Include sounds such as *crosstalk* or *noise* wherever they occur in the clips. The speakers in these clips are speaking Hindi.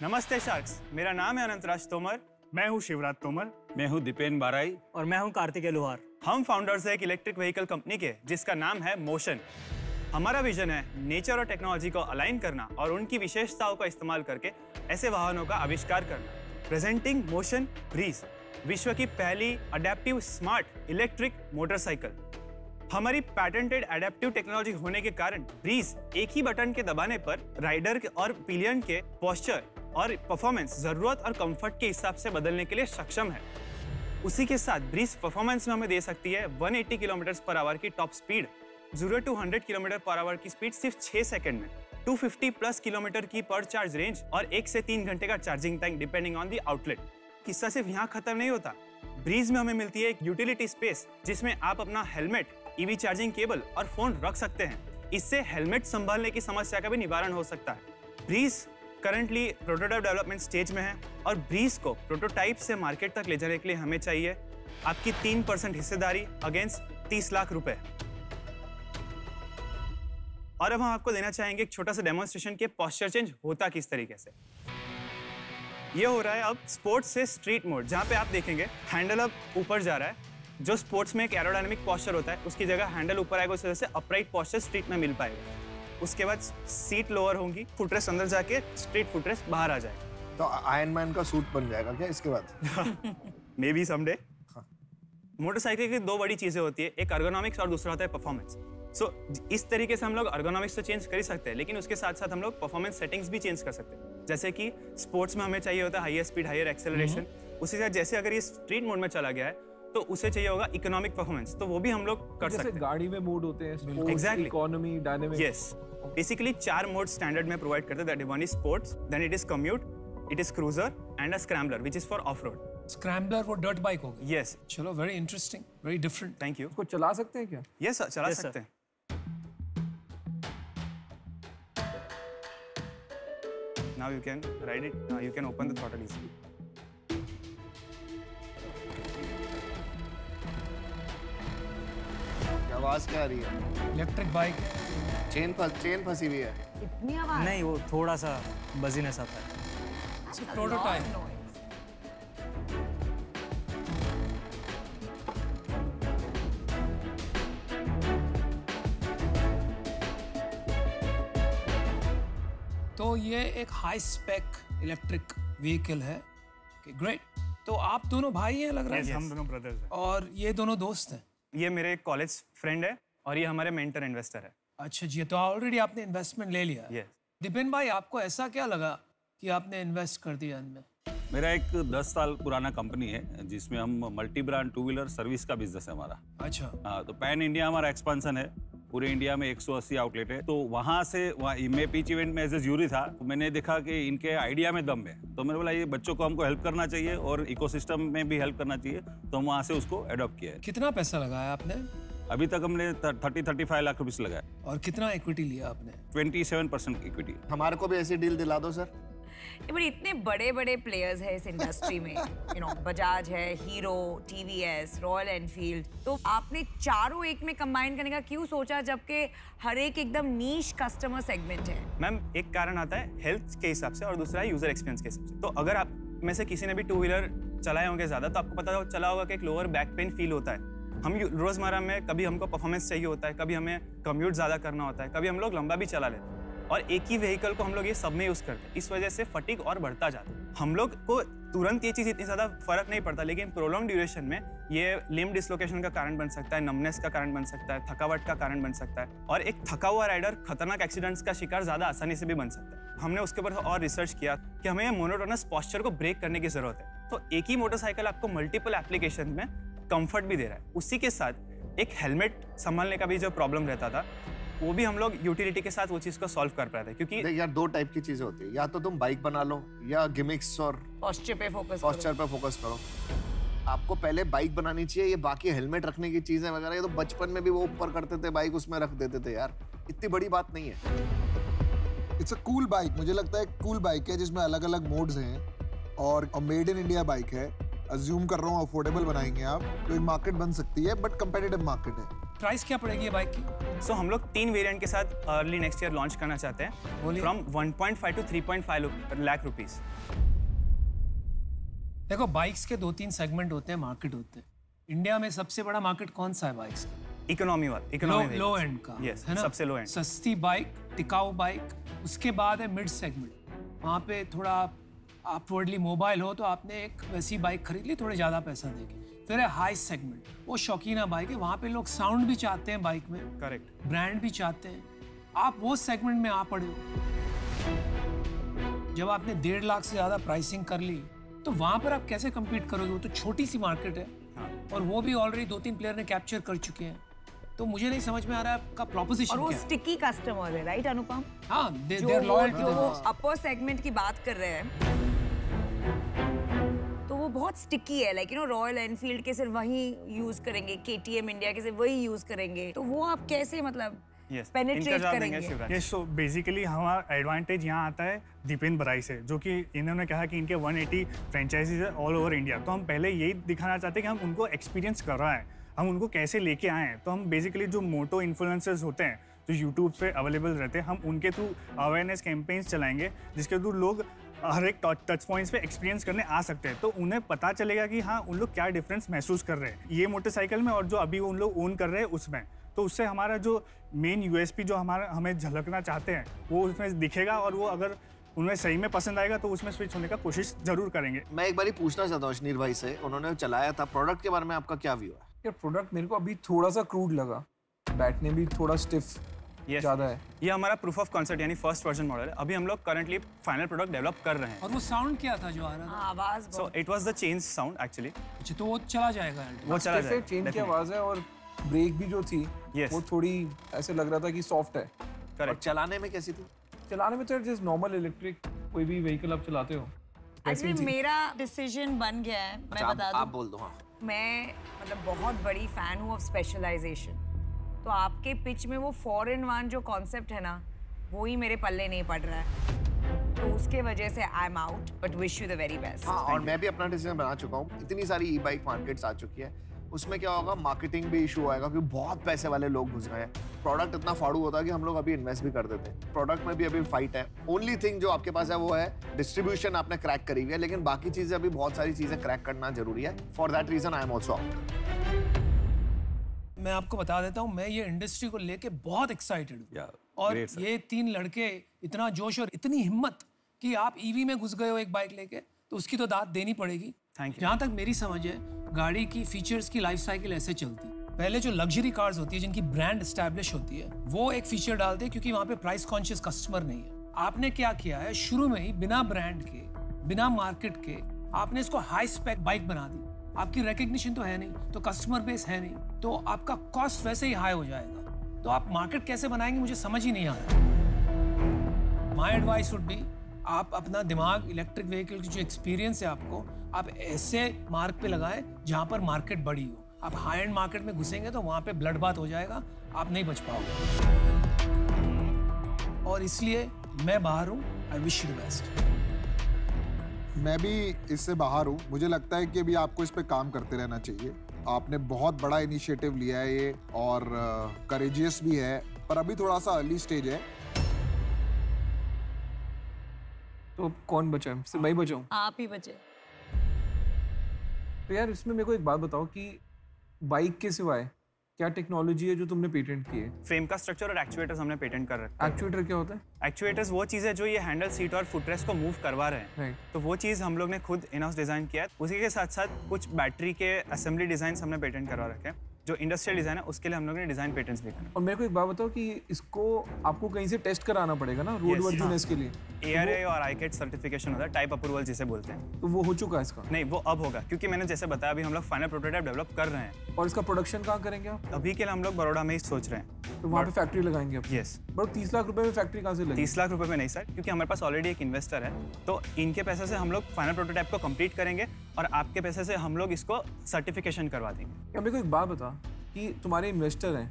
नमस्ते शार्क्स। मेरा नाम है अनंतराज तोमर। मैं हूँ शिवराज तोमर। मैं हूँ दीपेन बाराई। और मैं हूँ कार्तिकेय लोहार हम फाउंडर्स है एक इलेक्ट्रिक व्हीकल कंपनी के जिसका नाम है मोशन हमारा विजन है नेचर और टेक्नोलॉजी को अलाइन करना और उनकी विशेषताओं का इस्तेमाल करके ऐसे वाहनों का आविष्कार करना। प्रेजेंटिंग मोशन ब्रीज विश्व की पहली अडेप्टिव स्मार्ट इलेक्ट्रिक मोटरसाइकिल हमारी पैटेंटेड एडेप्टिव टेक्नोलॉजी होने के कारण ब्रीज एक ही बटन के दबाने पर राइडर के और पिलियन के पोस्चर और परफॉर्मेंस ज़रूरत और कंफर्ट के हिसाब से बदलने के लिए सक्षम है। उसी के साथ ब्रीज परफॉर्मेंस में हमें दे सकती है 180 किलोमीटर पर आवर की top speed zero to hundred kilometre per hour की स्पीड सिर्फ़ 6 सेकंड में। 250 प्लस किलोमीटर की पर चार्ज रेंज और एक से तीन घंटे का charging time depending on the outlet किस्सा सिर्फ़ यहाँ खत्म नहीं होता। ब्रीज में हमें मिलती है एक यूटिलिटी स्पेस जिसमें आप अपना हेलमेट ईवी चार्जिंग केबल और फ़ोन रख सकते हैं। इससे हेलमेट संभालने की समस्या का भी निवारण हो सकता है। Breeze currently prototype development stage में है और ब्रीज को प्रोटोटाइप से मार्केट तक ले जाने के लिए हमें चाहिए आपकी तीन परसेंट हिस्सेदारी अगेंस्ट तीस लाख रुपए। और अब हम आपको देना चाहेंगे एक छोटा सा डेमोन्स्ट्रेशन के पॉस्चर चेंज होता किस तरीके से। ये हो रहा है अब स्पोर्ट्स से स्ट्रीट मोड जहाँ पे आप देखेंगे हैंडल अब ऊपर जा रहा है, जो स्पोर्ट्स में एक एरोडायनेमिक पॉस्चर होता है, उसकी जगह हैंडल ऊपर आएगा, उस वजह से अपराइट पॉस्चर स्ट्रीट में मिल पाएगा। उसके बाद सीट लोअर होंगी फुटरेस्ट अंदर जाके स्ट्रेट फुटरेस्ट बाहर आ जाएगा। तो आयरन मैन का सूट बन जाएगा क्या इसके बाद? मे बी समडे मोटरसाइकिल की दो बड़ी चीज़ें होती है एक अर्गोनॉमिक्स और दूसरा होता है परफॉर्मेंस सो so, इस तरीके से हम लोग अर्गोनॉमिक्स तो चेंज कर ही सकते हैं लेकिन उसके साथ साथ हम लोग परफॉर्मेंस सेटिंग्स भी चेंज कर सकते हैं। जैसे कि स्पोर्ट्स में हमें चाहिए होता है हाइयर स्पीड हाइयर एक्सेलरेशन उसी साथ जैसे अगर ये स्ट्रीट मोड में चला गया है तो उसे चाहिए होगा इकोनॉमिक परफॉर्मेंस तो वो भी हम लोग कर सकते हैं। गाड़ी में मोड होते हैं exactly economy dynamic yes basically चार मोड स्टैंडर्ड में प्रोवाइड करते हैं। That one is sports then it is commute it is cruiser and a scrambler which is for off road scrambler वो डर्ट बाइक होगी यस चलो very interesting very different thank you उसको चला सकते हैं क्या? यस सर चला Yes, सकते हैं। Now you can ride it uh, you can open the throttle easily. आवाज़ क्या आ रही है? इलेक्ट्रिक बाइक चेन फंस चेन फंसी हुई है। इतनी आवाज़? नहीं वो थोड़ा सा बजीनेस आता है। प्रोटोटाइप तो ये एक हाई स्पेक इलेक्ट्रिक व्हीकल है। ग्रेट okay, तो आप दोनों भाई हैं लग रहा है? Yes, है हम दोनों ब्रदर्स हैं। और ये दोनों दोस्त हैं? ये मेरे एक कॉलेज फ्रेंड है और ये हमारे मेंटर इन्वेस्टर है। अच्छा जी तो ऑलरेडी आपने इन्वेस्टमेंट ले लिया। ये दिपिन भाई आपको ऐसा क्या लगा कि आपने इन्वेस्ट कर दिया इनमें? मेरा एक दस साल पुराना कंपनी है जिसमें हम multi brand two wheeler service का बिज़नेस है हमारा। अच्छा। हाँ तो पैन इंडिया हमारा एक्सपांसन है। पूरे इंडिया में 180 आउटलेट है तो वहाँ से वहाँ मैं पीच इवेंट में एज ए ज्यूरी था तो मैंने देखा कि इनके आइडिया में दम है। तो मैंने बोला ये बच्चों को हमको हेल्प करना चाहिए और इकोसिस्टम में भी हेल्प करना चाहिए। तो हम वहाँ से उसको अडॉप्ट किया है। कितना पैसा लगाया आपने? अभी तक हमने thirty thirty five lakh rupees लगाया। और कितना इक्विटी लिया आपने? ट्वेंटी सेवन परसेंट इक्विटी हमारे को भी ऐसी डील दिला दो सर *laughs* बड़े इतने बड़े बड़े प्लेयर्स हैं इस इंडस्ट्री में। यू नो बजाज है हीरो टीवीएस रॉयल एनफील्ड तो आपने चारों एक में कंबाइन करने का क्यों सोचा जबकि हर एक एकदम नीश कस्टमर सेगमेंट है? मैम एक कारण आता है हेल्थ के हिसाब से और दूसरा है यूज़र एक्सपीरियंस के हिसाब से। तो अगर आप में से किसी ने भी टू व्हीलर चलाए होंगे ज़्यादा तो आपको पता चला होगा कि एक लोअर बैक पेन फील होता है। हम रोज़मर्रा में कभी हमको परफॉर्मेंस चाहिए होता है, कभी हमें कम्यूट ज़्यादा करना होता है, कभी हम लोग लंबा भी चला लेते हैं। और एक ही व्हीकल को हम लोग ये सब में यूज़ करते हैं। इस वजह से फटीक और बढ़ता जाता है। हम लोग को तुरंत ये चीज़ इतनी ज़्यादा फ़र्क नहीं पड़ता, लेकिन प्रोलॉन्ग ड्यूरेशन में ये लिम डिसलोकेशन का कारण बन सकता है नमनेस का कारण बन सकता है, थकावट का कारण बन सकता है और एक थका हुआ राइडर खतरनाक एक्सीडेंट्स का शिकार ज़्यादा आसानी से भी बन सकता है। हमने उसके ऊपर और रिसर्च किया कि हमें मोनोटोनस पॉस्चर को ब्रेक करने की ज़रूरत है। तो एक ही मोटरसाइकिल आपको मल्टीपल एप्लीकेशन में कंफर्ट भी दे रहा है। उसी के साथ एक हेलमेट संभालने का भी जो प्रॉब्लम रहता था वो भी हम लोग यूटिलिटी के साथ वो चीज़ को सॉल्व कर पाए थे क्योंकि यार दो टाइप की चीज़ें होती है। या तो तुम बाइक बना लो या गिमिक्स और पॉस्चर पे फोकस पॉस्चर पे फोकस करो। आपको पहले बाइक बनानी चाहिए ये बाकी हेलमेट रखने की चीज़ें वगैरह ये तो बचपन में भी वो ऊपर करते थे बाइक उसमें रख देते थे यार। इतनी बड़ी बात नहीं है। इट्स अ कूल बाइक मुझे लगता है कूल बाइक है जिसमें अलग अलग मोड्स हैं और मेड इन इंडिया बाइक है। अज्यूम कर रहा हूँ अफोर्डेबल बनाएँगे आप। तो एक मार्केट बन सकती है बट कंपेटिटिव मार्केट है। प्राइस क्या पड़ेगी ये बाइक की? सो so, हम लोग तीन वेरिएंट के साथ अर्ली नेक्स्ट ईयर लॉन्च करना चाहते हैं। फ्रॉम 1.5 टू 3.5 लाख रुपीस देखो बाइक्स के दो तीन सेगमेंट होते हैं मार्केट होते हैं। इंडिया में सबसे बड़ा मार्केट कौन सा है बाइक्स इकोनॉमी वाला इकोनॉमी लो एंड का यस है ना? सबसे लो एंड सस्ती बाइक टिकाऊ बाइक उसके बाद है मिड सेगमेंट वहाँ पे थोड़ा अपवर्डली मोबाइल हो तो आपने एक वैसी बाइक खरीद ली थोड़े ज़्यादा पैसा देके फिर है हाई सेगमेंट वो शौकीना बाइक है वहाँ पे लोग साउंड भी चाहते हैं बाइक में। करेक्ट ब्रांड भी चाहते हैं। आप वो सेगमेंट में आ पड़े हो। जब आपने डेढ़ लाख से ज़्यादा प्राइसिंग कर ली तो वहाँ पर आप कैसे कम्पीट करोगे? वो तो छोटी सी मार्केट है। हाँ। और वो भी ऑलरेडी दो तीन प्लेयर ने कैप्चर कर चुके हैं। तो मुझे नहीं समझ में आ रहा है आपका और प्रोपोजिशन वो क्या है। स्टिकी कस्टमर है राइट अनुपम? हाँ दे जो जो वो अपर सेगमेंट की बात कर रहे हैं। बहुत स्टिकी है like you know Royal Enfield के सिर्फ़ वही यूज़ करेंगे केटीएम इंडिया के सिर्फ़ वही यूज़ करेंगे। तो वो आप कैसे मतलब यस पेनिट्रेट करेंगे? सो बेसिकली हमारा एडवांटेज यहाँ आता है दीपेंद्र बराई से जो कि इन्होंने कहा कि इनके 180 फ्रेंचाइजीज है ऑल ओवर इंडिया तो हम पहले यही दिखाना चाहते हैं कि हम उनको एक्सपीरियंस कर रहा है हम उनको कैसे लेके आए हैं। तो हम बेसिकली जो मोटो इन्फ्लुएंसर्स होते हैं जो यूट्यूब पे अवेलेबल रहते हैं हम उनके थ्रू अवेयरनेस कैंपेन्स चलाएँगे जिसके थ्रू लोग हर एक टच पॉइंट्स पे एक्सपीरियंस करने आ सकते हैं। तो उन्हें पता चलेगा कि हाँ उन लोग क्या डिफरेंस महसूस कर रहे हैं। ये मोटरसाइकिल में और जो अभी उन लोग ओन कर रहे हैं उसमें। तो उससे हमारा जो मेन यूएसपी जो हमारा हमें झलकना चाहते हैं वो उसमें दिखेगा और वो अगर उनमें सही में पसंद आएगा तो उसमें स्विच होने का कोशिश ज़रूर करेंगे। मैं एक बार पूछना चाहता हूँ अश्नीर भाई से उन्होंने चलाया था प्रोडक्ट के बारे में आपका क्या व्यू है? यार प्रोडक्ट मेरे को अभी थोड़ा सा क्रूड लगा। बैठने भी थोड़ा स्टिफ Yes. ज़्यादा है। ये हमारा प्रूफ ऑफ़ कॉन्सेप्ट यानी फ़र्स्ट वर्जन मॉडल है। अभी हम लोग करंटली फाइनल प्रोडक्ट डेवलप कर रहे हैं। और वो साउंड क्या था जो आ रहा था हाँ, आवाज़ so it was the change sound actually अच्छा तो वो चला जाएगा वो चला स्टिफ है जाए की आवाज़ है और ब्रेक भी जो थी Yes. वो थोड़ी ऐसे लग रहा था कि सॉफ्ट है। करेक्ट चलाने में कैसी थी? चलाने में तो जस्ट नॉर्मल इलेक्ट्रिक कोई भी व्हीकल आप चलाते हो। एक्चुअली मेरा डिसीज़न बन गया है मैं अच्छा, बता आप बोल दो हाँ। मैं मतलब बहुत बड़ी फ़ैन हूँ ऑफ़ स्पेशलाइजेशन तो आपके पिच में वो फोर इन वन जो कॉन्सेप्ट है ना वो ही मेरे पल्ले नहीं पड़ रहा है। तो उसके वजह से I am out but wish you the very best और मैं भी अपना डिसीज़न बना चुका हूँ। इतनी सारी ई बाइक मार्केट्स आ चुकी है। उसमें क्या होगा मार्केटिंग भी इशू आएगा, क्योंकि बहुत पैसे वाले लोग घुस गए हैं। प्रोडक्ट इतना फाड़ू होता है कि हम लोग अभी इन्वेस्ट भी कर देते हैं। प्रोडक्ट में भी अभी फाइट है। ओनली थिंग जो आपके पास है वो है डिस्ट्रीब्यूशन आपने क्रैक करी हुई है, लेकिन बाकी चीज़ें अभी बहुत सारी चीज़ें क्रैक करना ज़रूरी है। For that reason I am also out मैं आपको बता देता हूँ मैं ये इंडस्ट्री को लेके बहुत एक्साइटेड हूँ। Yeah, और ये तीन लड़के इतना जोश और इतनी हिम्मत कि आप ईवी में घुस गए हो एक बाइक लेके तो उसकी तो दाद देनी पड़ेगी. जहाँ तक मेरी समझ है गाड़ी की फीचर्स की लाइफ साइकिल ऐसे चलती। पहले जो लग्जरी कार्स होती है जिनकी ब्रांड स्टैब्लिश होती है वो एक फीचर डालते हैं क्योंकि वहाँ पे प्राइस कॉन्शियस कस्टमर नहीं है। आपने क्या किया है शुरू में ही बिना ब्रांड के बिना मार्केट के आपने इसको हाई स्पेक बाइक बना दी। आपकी रिकग्निशन तो है नहीं तो कस्टमर बेस है नहीं तो आपका कॉस्ट वैसे ही हाई हो जाएगा। तो आप मार्केट कैसे बनाएँगे मुझे समझ ही नहीं आ रहा माई एडवाइस वुड बी आप अपना दिमाग इलेक्ट्रिक व्हीकल की जो एक्सपीरियंस है आपको, आप ऐसे मार्क पे लगाएँ जहाँ पर मार्केट बड़ी हो। आप हाई एंड मार्केट में घुसेंगे तो वहाँ पे ब्लड बात हो जाएगा, आप नहीं बच पाओगे। और इसलिए मैं बाहर हूँ आई विश यू बेस्ट मैं भी इससे बाहर हूँ। मुझे लगता है कि अभी आपको इस पे काम करते रहना चाहिए। आपने बहुत बड़ा इनिशिएटिव लिया है ये और करेजियस भी है पर अभी थोड़ा सा अर्ली स्टेज है। तो कौन बचा? है सिर्फ़ मैं ही बचा आप ही बचे। तो यार इसमें मेरे को एक बात बताओ कि बाइक के सिवाय क्या टेक्नोलॉजी है जो तुमने पेटेंट की है? फ्रेम का स्ट्रक्चर और एक्चुएटर्स हमने पेटेंट कर रखा एक्चुएटर क्या होता है? है एक्चुएटर्स वो चीज़ है जो ये हैंडल सीट और फुटरेस को मूव करवा रहे हैं। Right. तो वो चीज़ हम लोग ने खुद इनहाउस डिज़ाइन किया है। उसी के साथ साथ कुछ बैटरी के असेंबली डिज़ाइन हमने पेटेंट करवा रखे हैं। जो इंडस्ट्रियल डिज़ाइन है उसके लिए हम लोग ने डिज़ाइन पेटेंट्स भी करना और मेरे को एक बात बताओ कि इसको आपको कहीं से टेस्ट कराना पड़ेगा ना रोड Yes, के लिए? ए आर आई और आईकेट सर्टिफिकेशन होता है टाइप अप्रूवल जिसे बोलते हैं। तो वो हो चुका है इसका? नहीं वो अब होगा क्योंकि मैंने जैसे बताया अभी हम लोग फाइनल प्रोटोटाइप डेवलप कर रहे हैं। और इसका प्रोडक्शन कहाँ करेंगे आप? अभी के लिए हम लोग बड़ोड़ा में ही सोच रहे हैं। तो वहाँ पे फैक्ट्री लगाएँगे आप यस बट तीस लाख रुपए में फैक्ट्री कहाँ से लगी तीस लाख रुपए में नहीं सर क्योंकि हमारे पास ऑलरेडी एक इन्वेस्टर है। तो इनके पैसे से हम लोग फाइनल प्रोटोटाइप को कंप्लीट करेंगे और आपके पैसे से हम लोग इसको सर्टिफिकेशन करवा देंगे। क्या मेरे को एक बात बता कि तुम्हारे इन्वेस्टर हैं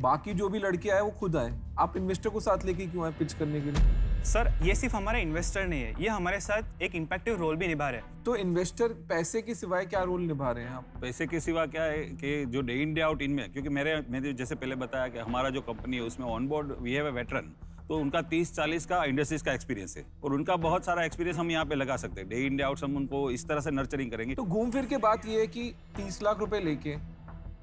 बाकी जो भी लड़के आए वो खुद आए। आप इन्वेस्टर को साथ लेके क्यों आए पिच करने के लिए? सर ये सिर्फ़ हमारा इन्वेस्टर नहीं है ये हमारे साथ एक इम्पैक्टिव रोल भी निभा रहे हैं। तो इन्वेस्टर पैसे के सिवाय क्या रोल निभा रहे हैं आप? पैसे के सिवा क्या है कि जो डे इन डे आउट इनमें क्योंकि मेरे मैंने जैसे पहले बताया कि हमारा जो कंपनी है उसमें on board we have a veteran तो उनका 30-40 का इंडस्ट्रीज़ का एक्सपीरियंस है और उनका बहुत सारा एक्सपीरियंस हम यहाँ पे लगा सकते हैं। डे इन डे आउट हम उनको इस तरह से नर्चरिंग करेंगे। तो घूम फिर के बात ये है कि तीस लाख रुपए लेके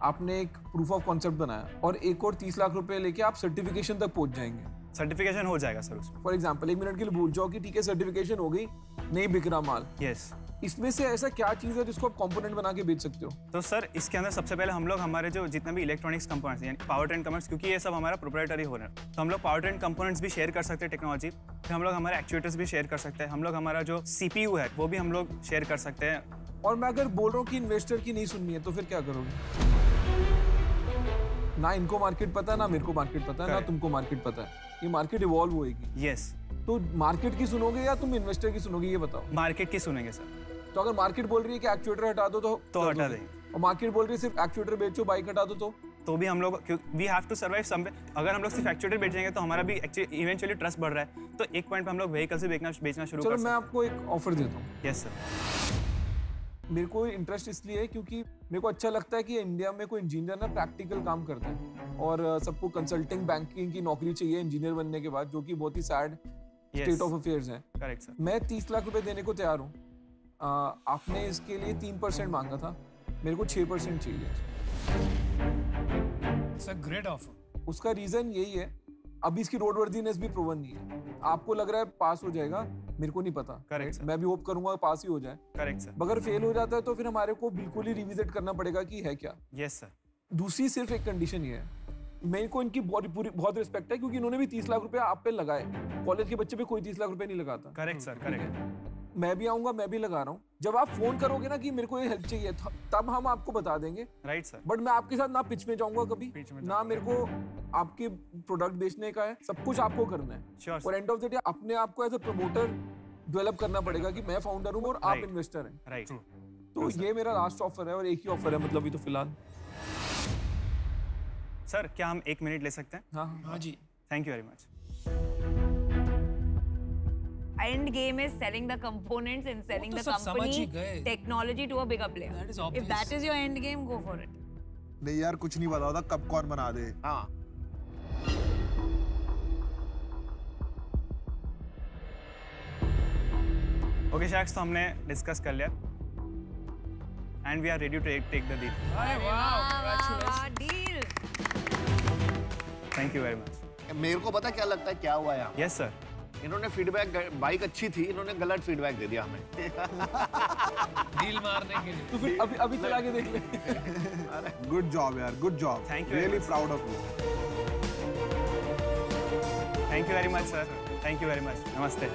आपने एक प्रूफ ऑफ़ कॉन्सेप्ट बनाया और एक और तीस लाख रुपए लेके आप सर्टिफिकेशन तक पहुँच जाएँगे। सर्टिफिकेशन हो जाएगा सर उसमें। फॉर एग्ज़ाम्पल एक मिनट के लिए भूल जाओ कि ठीक है सर्टिफिकेशन हो गई नहीं बिक रहा माल। Yes yes. इसमें से ऐसा क्या चीज़ है जिसको आप कंपोनेंट बना के बेच सकते हो? तो सर इसके अंदर सबसे पहले हम लोग हमारे जो जितने भी इलेक्ट्रॉनिक्स कंपोनेंट्स यानी पावर ट्रेन कंपोनेंट्स क्योंकि ये सब हमारा प्रोप्राइटरी हो रहा है तो हम लोग पावर ट्रेन कंपोनेंट्स भी शेयर कर सकते हैं टेक्नोलॉजी फिर हम लोग हमारे एक्चुएटर्स भी शेयर कर सकते हैं हम लोग हमारा जो सीपीयू है वो भी हम लोग शेयर कर सकते हैं। और मैं अगर बोल रहा हूँ कि इन्वेस्टर की नहीं सुननी है तो फिर क्या करोगे? ना इनको मार्केट पता है ना मेरे को मार्केट पता है ना तुमको मार्केट पता है। ये मार्केट इवॉल्व होएगी। यस तो मार्केट की सुनोगे या तुम इन्वेस्टर की सुनोगे ये बताओ। मार्केट की सुनेंगे सर तो अगर मार्केट बोल रही है कि एक्चुएटर हटा दो तो तो हटा दोगे। और मार्केट बोल रही है सिर्फ़ एक्चुएटर बेचो बाइक हटा दो तो। तो भी हम लोग we have to survive some अगर हम लोग सिर्फ़ एक्चुएटर बेचेंगे तो हमारा भी इवेंचुअली ट्रस्ट बढ़ रहा है। तो एक पॉइंट पे हम लोग व्हीकल से बेचना बेचना शुरू चलो मैं आपको एक ऑफ़र देता हूँ। यस सर मेरे को इंटरेस्ट इसलिए है क्योंकि मेरे को अच्छा लगता है कि इंडिया में कोई इंजीनियर ना प्रैक्टिकल काम करता है। और सबको कंसल्टिंग बैंकिंग की नौकरी चाहिए इंजीनियर बनने के बाद जो कि बहुत ही सैड स्टेट ऑफ़ अफेयर्स है। करेक्ट सर मैं तीस लाख रुपए देने को तैयार हूँ। आपने इसके लिए तीन परसेंट मांगा था। मेरे को छः परसेंट चाहिए। ग्रेट ऑफ़र उसका रीजन यही है अभी इसकी रोड वर्दीनेस भी प्रूवन नहीं है। आपको लग रहा है पास हो जाएगा मेरे को नहीं पता करेक्ट right? मैं भी होप करूँगा पास ही हो जाए। करेक्ट सर अगर फेल हो जाता है तो फिर हमारे को बिल्कुल ही रिविजिट करना पड़ेगा कि है क्या। यस yes, सर दूसरी सिर्फ़ एक कंडीशन ये है। मेरे को इनकी बहुत पूरी बहुत रिस्पेक्ट है क्योंकि इन्होंने भी तीस लाख रुपए आप पे लगाए। कॉलेज के बच्चे पे कोई तीस लाख रुपए नहीं लगाता। करेक्ट सर करेक्ट मैं भी आऊँगा मैं भी लगा रहा हूँ। जब आप फ़ोन करोगे ना कि मेरे को ये हेल्प चाहिए तब हम आपको बता देंगे। राइट सर बट मैं आपके साथ ना पिच में जाऊँगा कभी। में ना मेरे को आपके प्रोडक्ट बेचने का है सब कुछ आपको करना है। श्योर और एंड ऑफ़ द डे अपने आप को एज अ प्रमोटर डेवलप करना पड़ेगा कि मैं फाउंडर हूँ और आप इन्वेस्टर हैं। राइट तो ये मेरा लास्ट ऑफ़र है और एक ही ऑफ़र है मतलब अभी तो फ़िलहाल। सर क्या हम एक मिनट ले सकते हैं? हाँ हाँ। हाँ जी। Thank you very much end game is selling the components and selling तो the ही company technology to a bigger player. That is obvious. If that is your end game, go for it. नहीं यार कुछ नहीं पता होता कब कौन बना दे हाँ ओके शैक्स तो हमने डिस्कस कर लिया and we are ready to take the deal deal. Thank you very much मेरे को पता क्या लगता है क्या हुआ यहाँ यस सर इन्होंने फीडबैक बाइक अच्छी थी इन्होंने गलत फीडबैक दे दिया हमें। डील मारने के लिए। तो फिर अभी अभी चला के देख ले। गुड जॉब यार good job thank you really proud of you thank you very much sir thank you very much नमस्ते